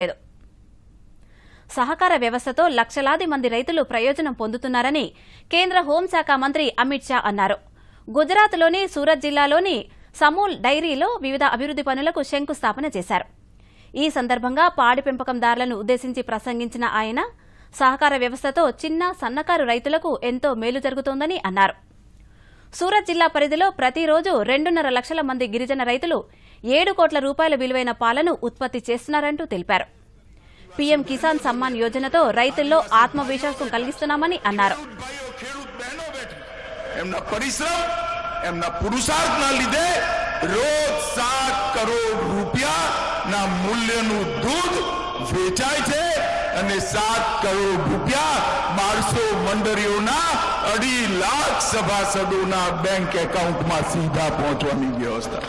లేదు సహకార వ్యవస్థతో లక్షలాది మంది రైతులు ప్రయోజనం పొందుతున్నారని కేంద్ర హోంశాఖ మంత్రి అమిత్ షా అన్నారు. గుజరాత్లోని సూరత్ జిల్లాలోని సమూల్ డైరీలో వివిధ అభివృద్ది పనులకు శంకుస్థాపన చేశారు. ఈ సందర్భంగా పాడి పెంపకందారులను ఉద్దేశించి ప్రసంగించిన ఆయన సహకార వ్యవస్థతో చిన్న సన్నకారు రైతులకు ఎంతో మేలు జరుగుతోందని అన్నారు. సూరత్ జిల్లా పరిధిలో ప్రతిరోజు రెండున్నర లక్షల మంది గిరిజన రైతులు ఏడు కోట్ల రూపాయల విలువైన పాలను ఉత్పత్తి చేస్తున్నారంటూ తెలిపారు పీఎం కిసాన్ సమ్మాన్ యోజనతో రైతుల్లో ఆత్మవిశ్వాసం కలిగిస్తున్నామని అన్నారు ભાઈઓ ખેડૂત બહેનો બેઠી એમના પરિશ્રમ એમના પુરુષાર્થ ના લીધે રોજ સાત કરોડ રૂપિયા ના મૂલ્યનું દૂધ વેચાય છે અને સાત કરોડ રૂપિયા બારસો મંડળીઓના અઢી લાખ સભાસદોના બેંક એકાઉન્ટમાં સીધા પહોંચવાની વ્યવસ્થા.